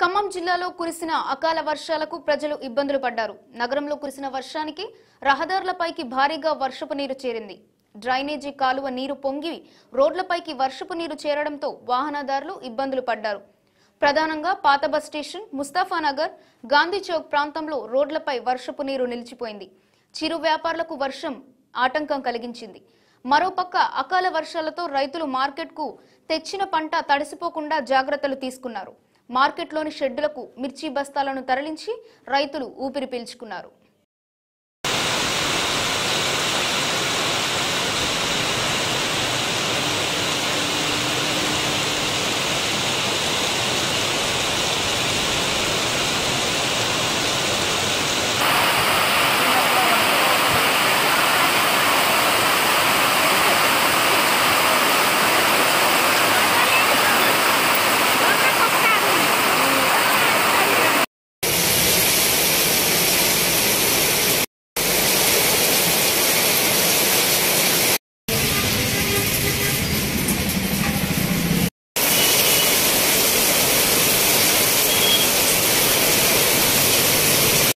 ఖమ్మం జిల్లాలో కురిసిన అకాల వర్షాలకు ప్రజలు ఇబ్బందులు పడ్డారు. నగరంలో కురిసిన వర్షానికి రహదారులపైకి భారీగా వర్షపు నీరు చేరింది. డ్రైనేజీ కాలువ నీరు పొంగి రోడ్లపైకి వర్షపు నీరు చేరడంతో వాహనదారులు ఇబ్బందులు పడ్డారు. ప్రధానంగా పాత బస్ స్టేషన్ ముస్తాఫానగర్ గాంధీ చౌక్ ప్రాంతంలో రోడ్లపై వర్షపు నీరు నిలిచిపోయింది. చిరు వ్యాపారులకు వర్షం ఆటంకం కలిగించింది. మరోపక్క అకాల వర్షాలతో రైతులు మార్కెట్కు తెచ్చిన పంట తడిసిపోకుండా జాగ్రత్తలు తీసుకున్నారు. మార్కెట్లోని షెడ్డులకు మిర్చి బస్తాలను తరలించి రైతులు ఊపిరి పీల్చుకున్నారు.